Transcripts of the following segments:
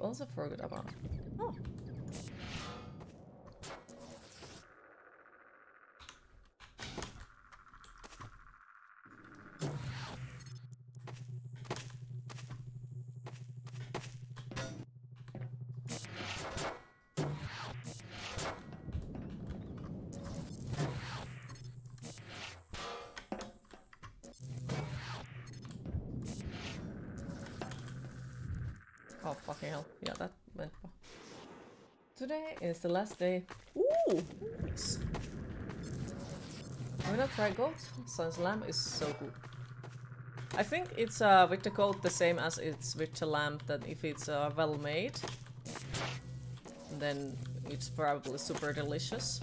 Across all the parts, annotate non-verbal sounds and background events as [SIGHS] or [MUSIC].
also forgot about. Oh. Oh, Today is the last day. Ooh! Nice. You not tried goat? Sans lamb is so good. I think it's uh, with the goat the same as it's with the lamb, that if it's uh, well made, then it's probably super delicious.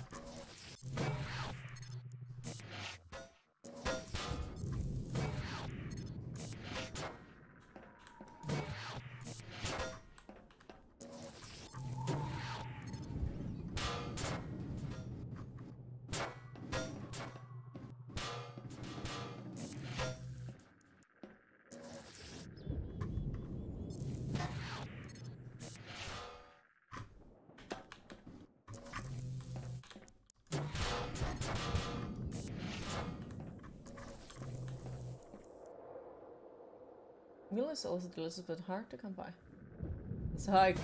Is also delicious but hard to come by. It's high.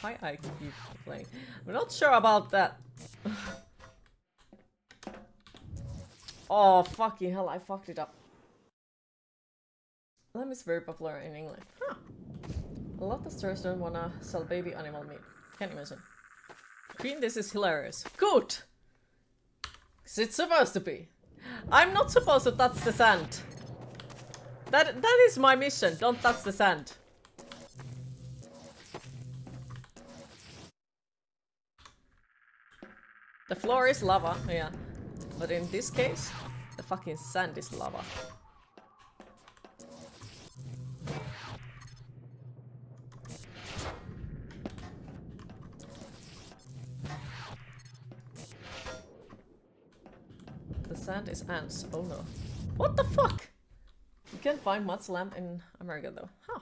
High IQ playing. I'm not sure about that. [SIGHS] oh, fucking hell, I fucked it up. Lamb is very popular in England. Huh. A lot of stores don't wanna sell baby animal meat. Can't imagine. Green, this is hilarious. Good! Cause it's supposed to be. I'm not supposed to touch the sand. That that is my mission. Don't touch the sand. The floor is lava, yeah. But in this case, the fucking sand is lava. The sand is ants. Oh no. What the fuck? Find mud lamb in America though. Huh.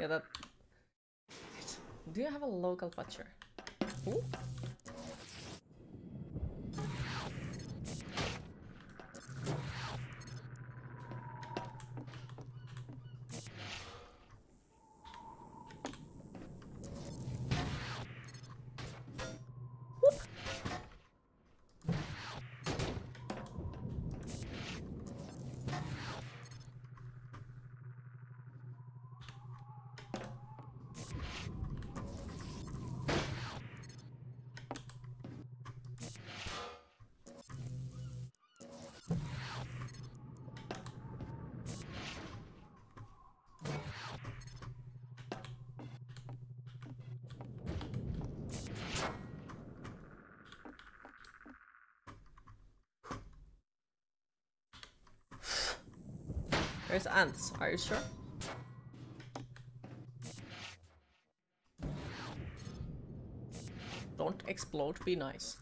Yeah, that... Do you have a local butcher? Ooh. There's ants, are you sure? Don't explode, be nice.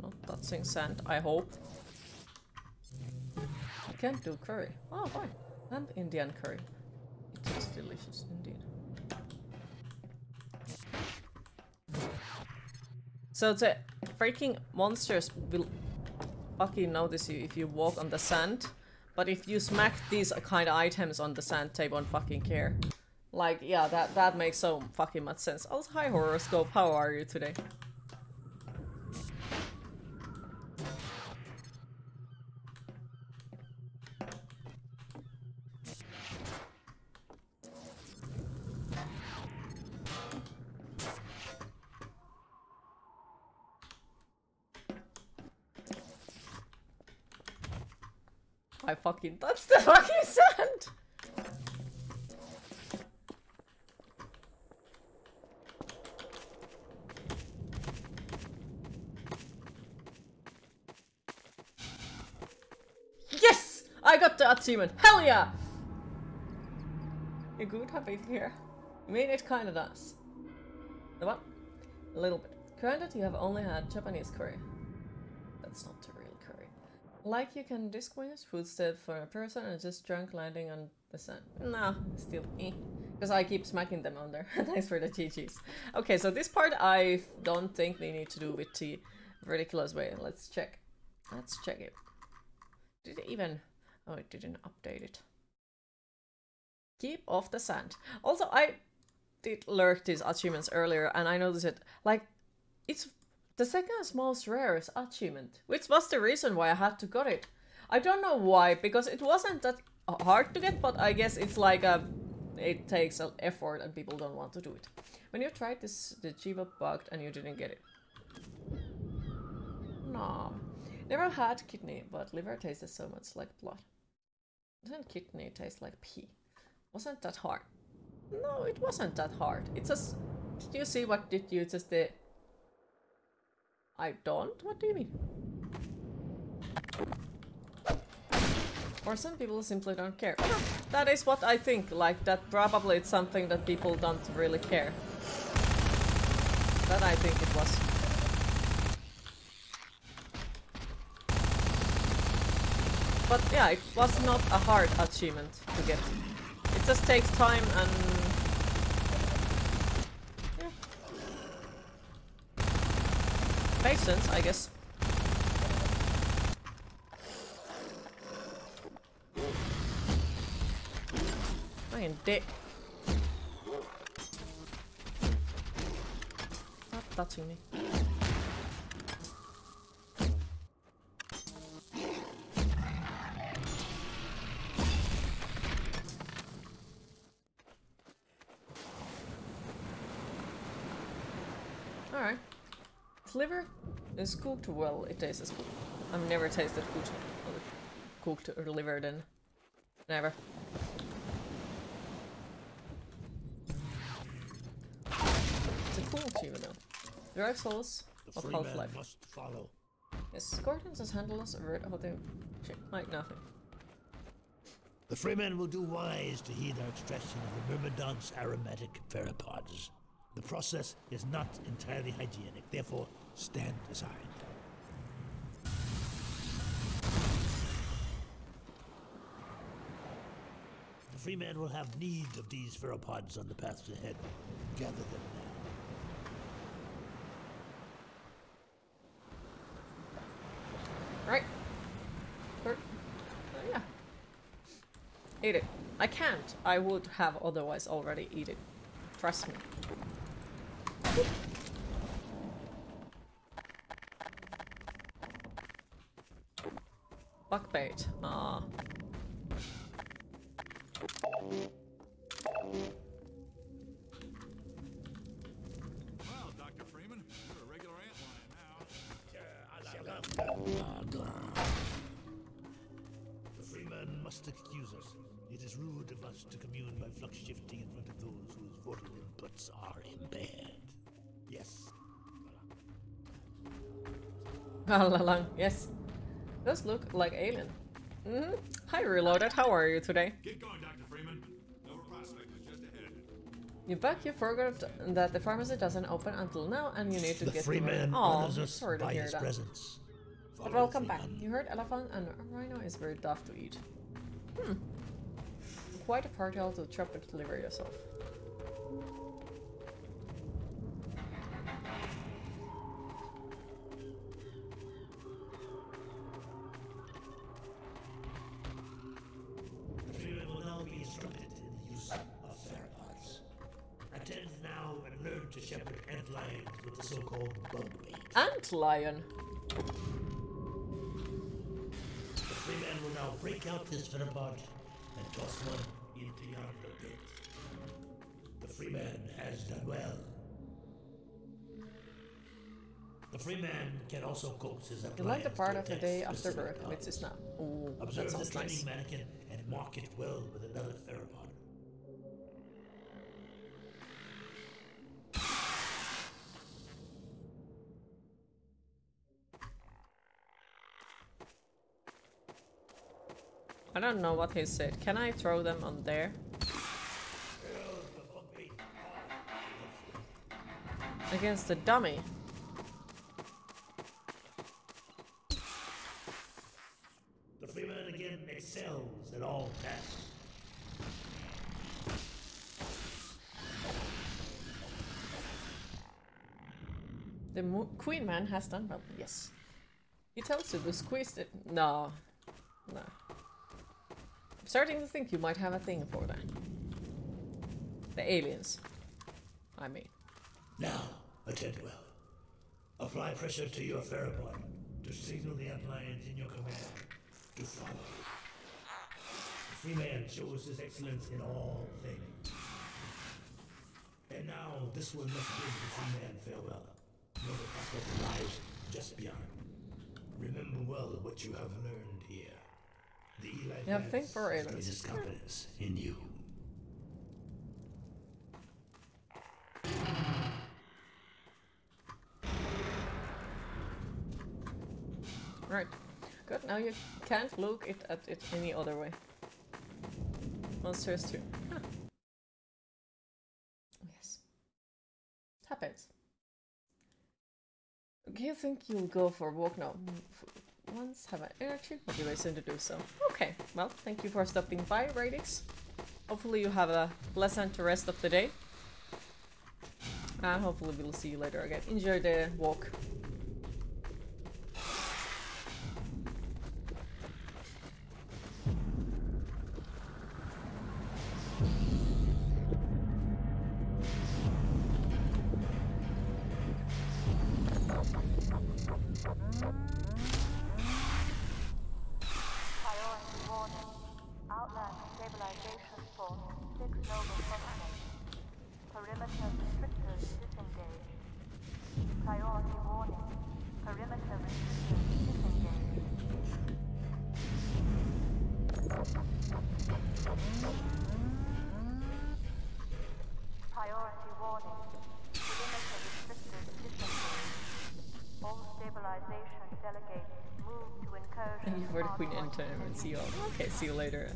Not touching sand, I hope. I can't do curry. Oh, fine. And Indian curry. It is delicious indeed. So the freaking monsters will fucking notice you if you walk on the sand. But if you smack these kind of items on the sand, they won't fucking care. Like, yeah, that, that makes so fucking much sense. Also, hi Horoscope, how are you today? Fucking touched the fucking sand! Yes! I got the achievement! Hell yeah! You're good it here? I mean, it kinda does. The what? A little bit. Granted, you have only had Japanese curry. Like you can distinguish footsteps for a person and just drunk landing on the sand. Nah, still eh. Because I keep smacking them on there. [LAUGHS] Thanks for the GG's. Okay, so this part I don't think they need to do with the ridiculous way. Let's check. Let's check it. Did it even... Oh, it didn't update it. Keep off the sand. Also, I did lurk these achievements earlier and I noticed it. Like, it's the second most rarest achievement, which was the reason why I had to got it. I don't know why, because it wasn't that hard to get, but I guess it's like a, it takes an effort and people don't want to do it. When you tried this, the Chiba bugged and you didn't get it. No. Never had kidney, but liver tasted so much like blood. Doesn't kidney taste like pee? Wasn't that hard? No, it wasn't that hard. It's just... Did you see what did you just did? I don't? What do you mean? Or some people simply don't care. that is what I think, like that probably it's something that people don't really care. That I think it was. But yeah, it was not a hard achievement to get. It just takes time and Patience, I guess. Fucking dick. Stop touching me. Alright. Liver is cooked well, it tastes good. I've never tasted cooked, cooked liver then. Never. It's a cool achievement though. Drive souls of Half-Life. must follow. Yes, Scorpions has handled us a word about the shit, like nothing. The Freeman will do wise to heed our extraction of the Myrmidon's aromatic pheropods. The process is not entirely hygienic, therefore stand aside. The Freeman will have need of these pheropods on the paths ahead. Gather them now. Right? Or, uh, yeah. Eat it. I can't. I would have otherwise already eat it. Trust me. Bugbait. Ah. Well, Dr. Freeman, you're a regular antlion now. The Freeman must excuse us. It is rude of us to commune by flux shifting in front of those whose vocal inputs are impaired. Yes. [LAUGHS] Alalang, yes. Does look like alien. Mm -hmm. Hi Reloaded, how are you today? Get going, Dr. Freeman. Nova Prospekt is just ahead. You back you forgot that the pharmacy doesn't open until now and you need to The get Freeman Oh, honors us sorry to by hear his that. presence. But Follow the welcome back. You heard elephant and rhino is very tough to eat. Hmm. Quite a party to chop and deliver yourself. To shepherd ant lions with the so-called bug bait. Ant lion. The Freeman will now break out his pheropod and toss one into yonder pit. The Freeman has done well. The Freeman can also coax his You like the part to of the day after birth, which is now. Ooh, that Observe the sounds training nice. mannequin and mark it well with another pheropod. I don't know what he said. Can I throw them on there? Against the dummy. The Freeman again excels at all tasks. The mo- Queen Man has done well. Yes. He tells you to squeeze it. No. No. I'm starting to think you might have a thing for that. The aliens. I mean. Now, attend well. Apply pressure to your pheropod to signal the appliance in your command to follow. The man shows his excellence in all things. And now, this will not bid the Freeman farewell, the prospect lies just beyond. Remember well what you have learned here. The Eli You have a thing Vance for aliens. places confidence in you. Right. Good. Now you can't look it at it any other way. Monsters too. Huh. Yes. Happens. Do you think you'll go for a walk now? Mm, Once have an energy motivation to do so. Okay. Well, thank you for stopping by, Radix. Hopefully you have a pleasant rest of the day. And hopefully we'll see you later again. Enjoy the walk. See you all. Okay, see you later.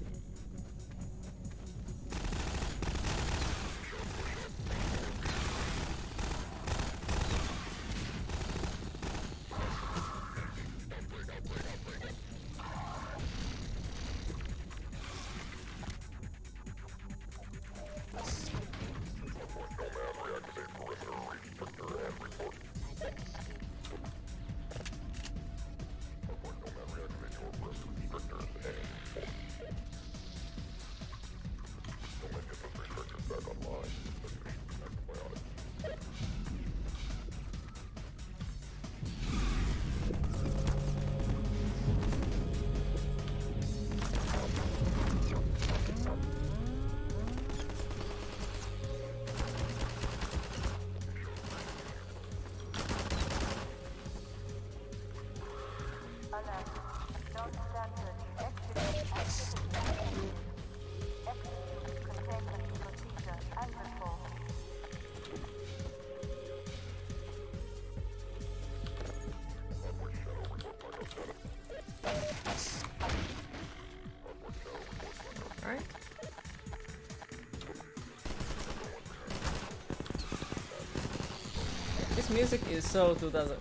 Music is so 2000.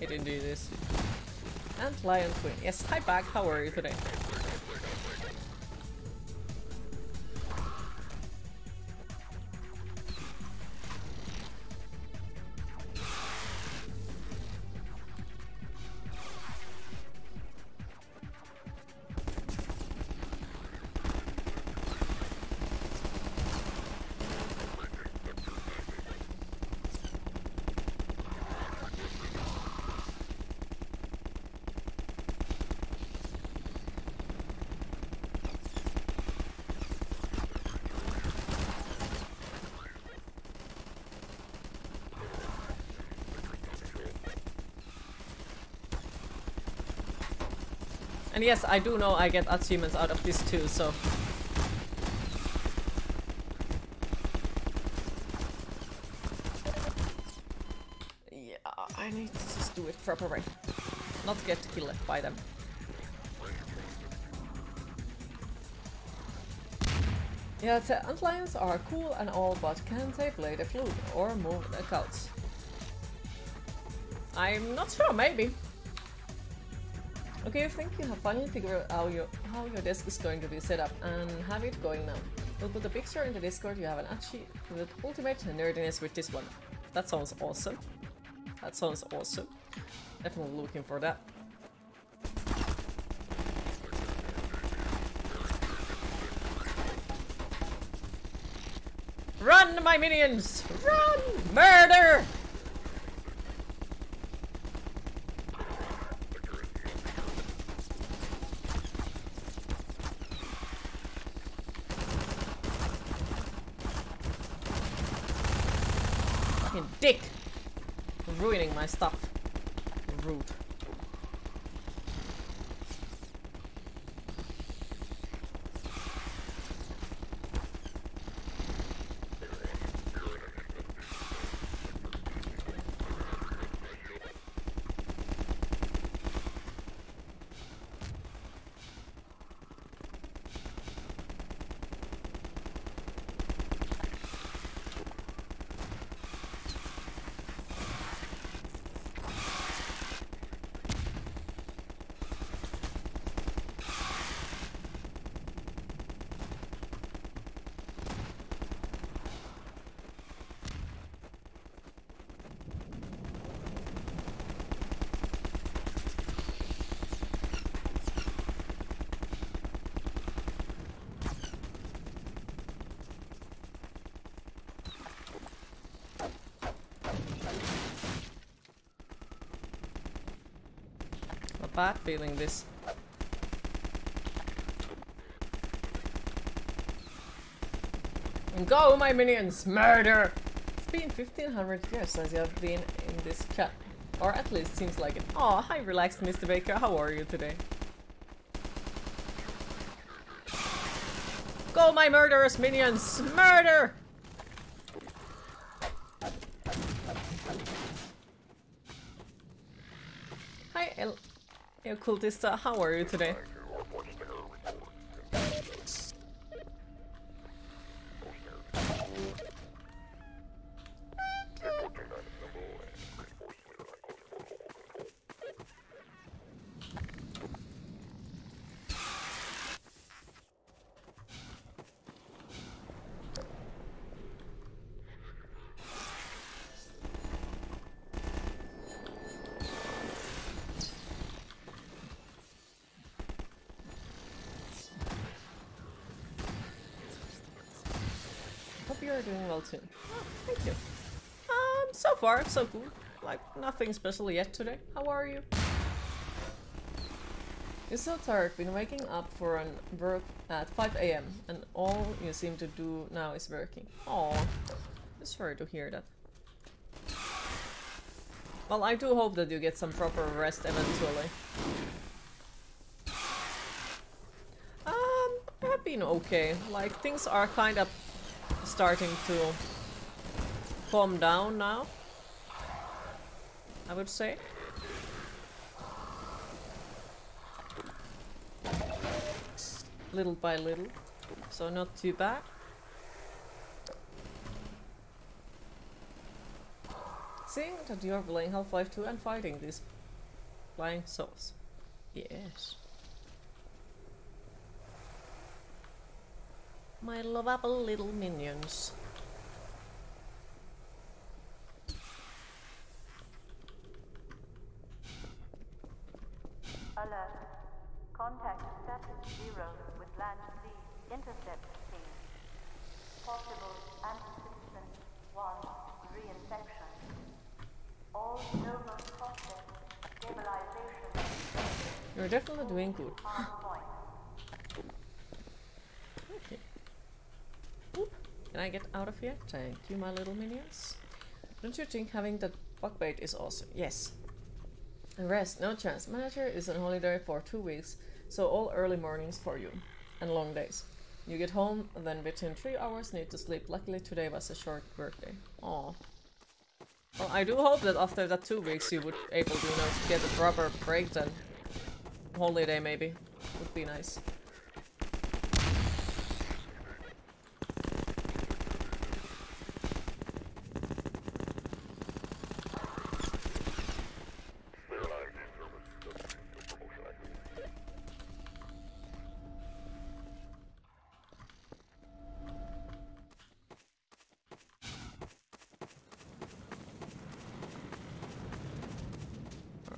It indeed is. And Lion Queen. Yes, hi back, how are you today? And yes, I do know I get achievements out of this too, so. Yeah, I need to just do it properly. Not get killed by them. Yeah, the antlions are cool and all, but can they play the flute or move the couch? I'm not sure, maybe. Okay, I think you have finally figured out how your, how your desk is going to be set up and have it going now. We'll put a picture in the Discord, you have an achieve with ultimate nerdiness with this one. That sounds awesome. That sounds awesome. Definitely looking for that. Run, my minions! Run! Murder! Fucking dick! Ruining my stuff. Rude. A bad feeling this. Go, my minions! Murder! It's been 1500 years since have been in this chat. Or at least seems like it. Oh, hi, relaxed Mr. Baker. How are you today? Go, my murderous minions! Murder! Hi, El El Cultista. How are you today? Doing well too. Oh, thank you. Um, so far, so good. Like, nothing special yet today. How are you? You're so tired, been waking up for an work at 5 a.m. and all you seem to do now is working. Oh, it's sorry to hear that. Well, I do hope that you get some proper rest eventually. Um, I've been okay. Like, things are kind of starting to calm down now. I would say. Little by little. So not too bad. Seeing that you are playing Half-Life 2 and fighting these flying souls. Yes. My lovable little minions. Alert. Contact status zero with Land Z intercept team. Possible anti-citizen one reinfection. All Nova Prospekt stabilization You're definitely doing good. on point. Okay. Oop. Can I get out of here? Thank you, my little minions. Don't you think having that bug bait is awesome? Yes. And rest, no chance. Manager is on holiday for two weeks. So all early mornings for you and long days. You get home, then within three hours need to sleep. Luckily today was a short workday. Aw. Well, I do hope that after that two weeks you would able to, you know, get a proper break then. Holiday maybe. Would be nice.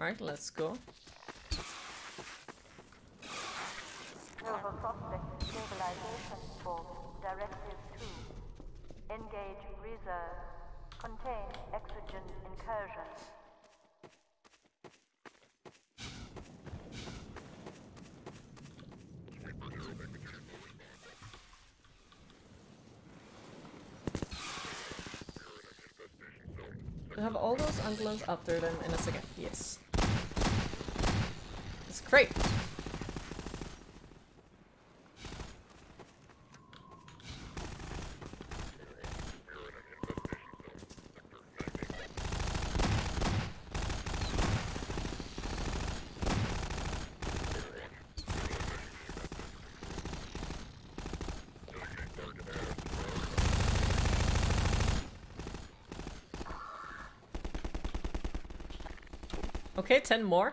Alright, let's go. Prospekt Stabilization Force Directive 2. Engage reserve. Contain exogen incursion. You have all those ambulance after them in a second. Yes. Great. Okay, 10 more.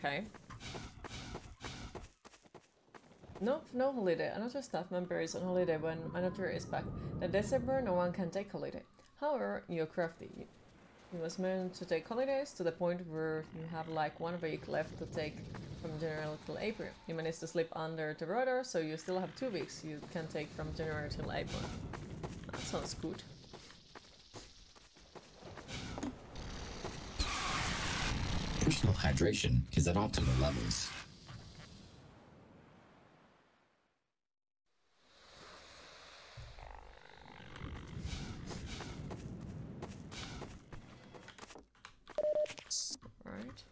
Okay. No, no holiday. Another staff member is on holiday when manager is back. The December, no one can take holiday. However, you're crafty. You, was meant to take holidays to the point where you have like one week left to take from January till April. You managed to slip under the radar, so you still have two weeks you can take from January till April. That sounds good. Hydration is at optimal levels. Right.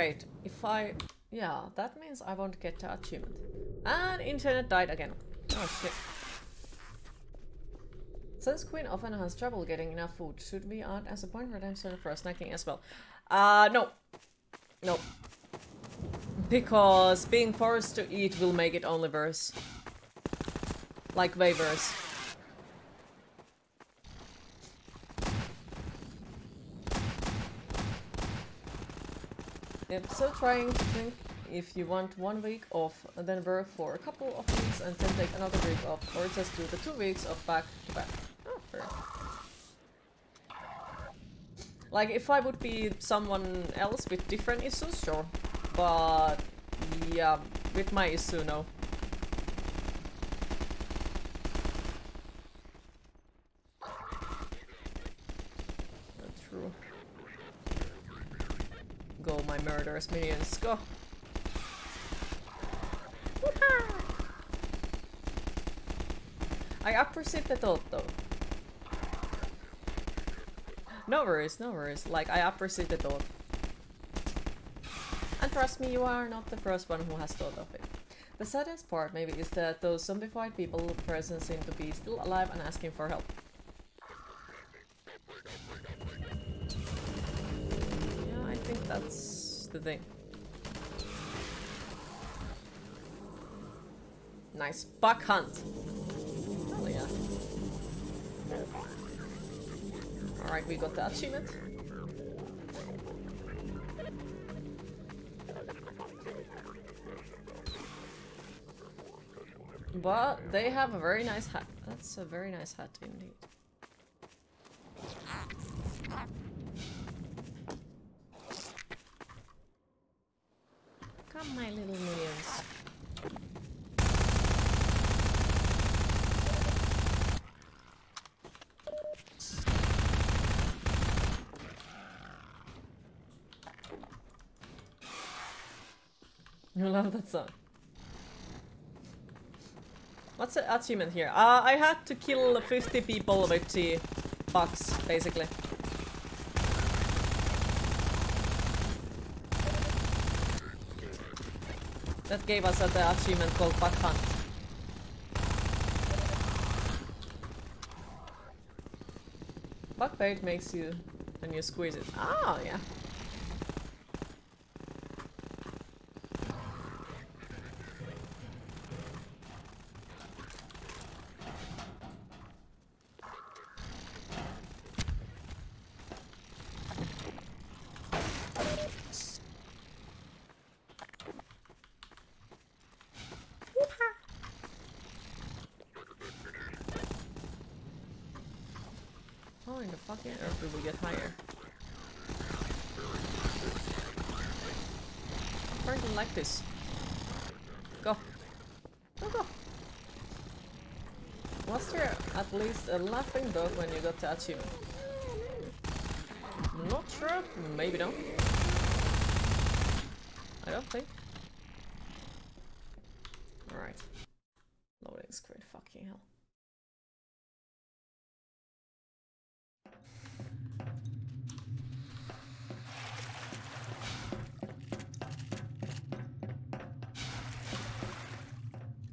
Wait, if I... Yeah, that means I won't get the achievement. And internet died again. Oh shit. Since Queen often has trouble getting enough food, should we add as a point redemption for snacking as well? Uh, no. No. Because being forced to eat will make it only worse. Like way worse. Yep, still trying to think if you want one week off then work for a couple of weeks and then take another week off or just do the two weeks of back to back. Oh, fair. Like if I would be someone else with different issues, sure. But yeah, with my issue, no. Not true. Go, my murderous minions, go! I appreciate the thought though. No worries, no worries. Like, I appreciate the thought. And trust me, you are not the first one who has thought of it. The saddest part, maybe, is that those zombified people present seem to be still alive and asking for help. Yeah, I think that's the thing. Nice. Bug hunt. Oh yeah. Alright, we got the achievement. But they have a very nice hat. That's a very nice hat indeed. Come, my little minions. That. What's the achievement here? Uh, I had to kill 50 people with the box, basically. That gave us the achievement called Bug Hunt. Bug bait makes you when you squeeze it. Ah, yeah. How in the fucking earth did we get higher? I don't like this. Go. Go, go. Was there at least a laughing dog when you got achievement? Not sure. Maybe no. I don't think. Alright. Loading screen. Fucking hell.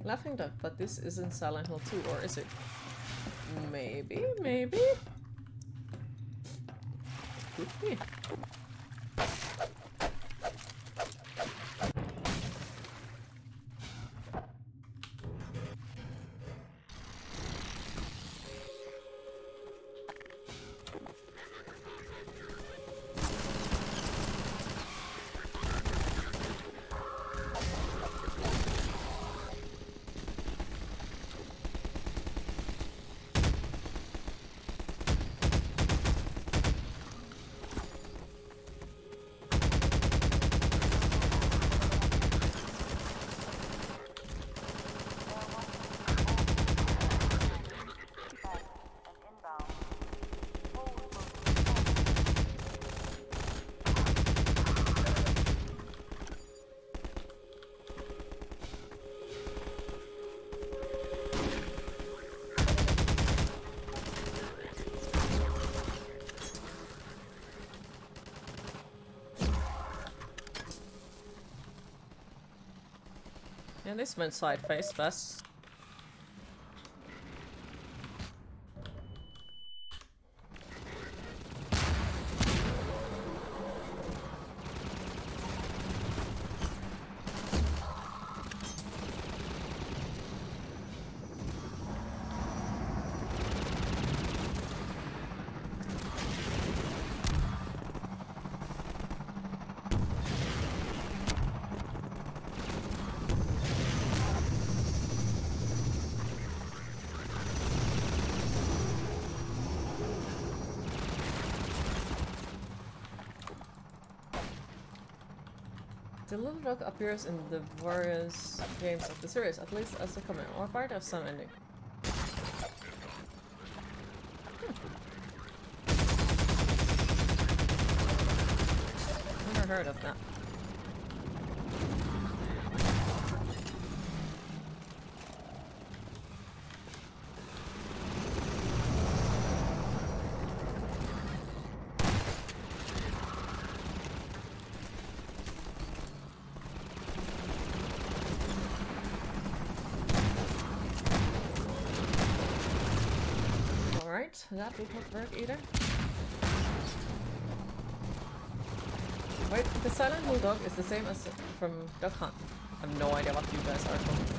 Laughing Duck, but this isn't Silent Hill 2, or is it? Maybe, maybe? Could be. This side face fast. Appears in the various games of the series, at least as a comment or part of some ending. Hmm. Never heard of that. That did not work either. Wait, the silent bulldog is the same as from Duck Hunt. I have no idea what you guys are from.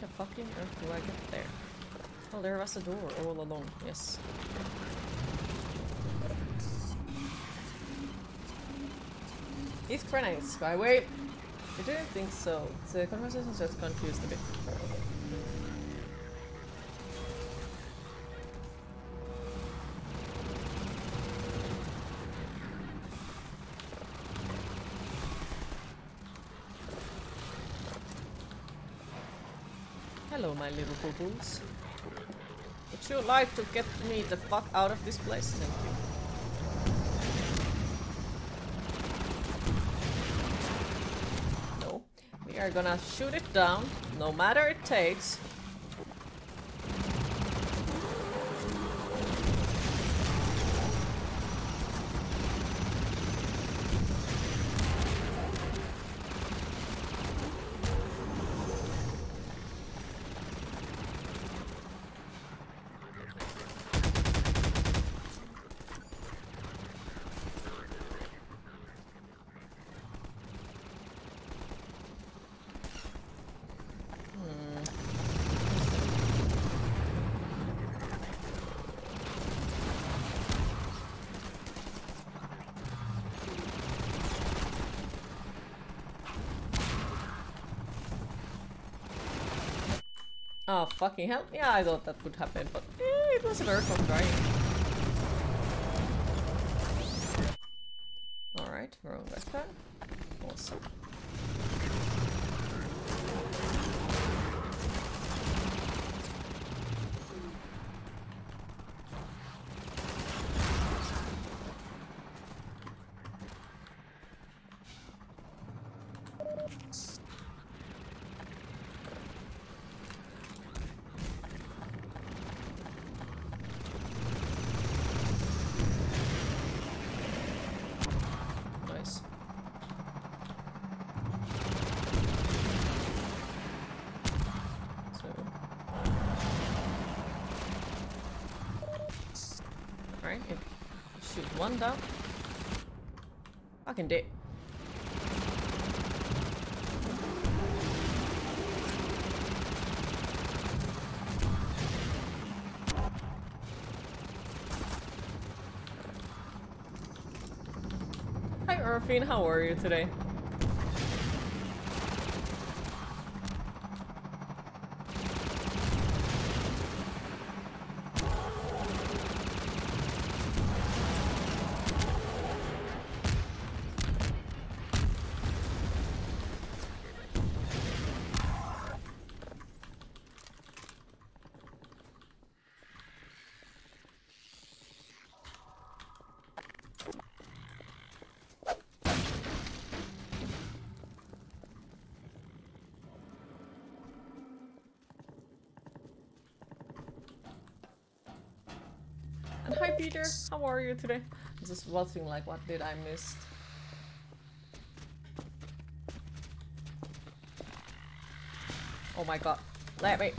The fucking earth do I get there? Oh, there was a door all along, yes. These grenades, by the way. I didn't think so. The conversation just confused a bit. My little boo-boos. Would you like to get me the fuck out of this place? Thank you. No. We are gonna shoot it down, no matter it takes. Oh, fucking hell. Yeah, I thought that would happen, but eh, it was worth of trying. Alright, we're on backpack. Awesome. Nice. So. Alright, if shoot one down. Fucking dick. Hi Irvine, how are you today? And hi Peter, how are you today? Just watching like what did I miss? Oh my god. Let me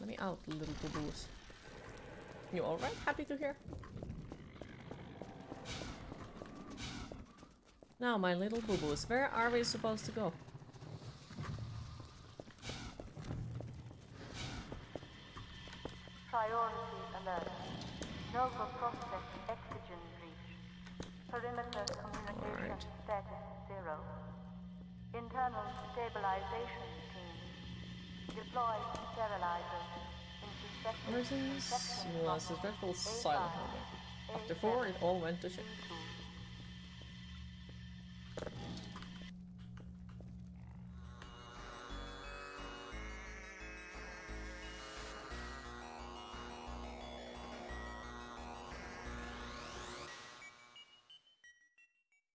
Let me out, little boo-boos. You alright? Happy to hear? Now, my little boo-boos, where are we supposed to go? Priority alert. Nova Prospekt oxygen breach. Perimeter communication status zero. Internal stabilization team. Deploy sterilizers into sector Ever since section was a bubble dreadful A5, silent. After four, it all went to shit. B2,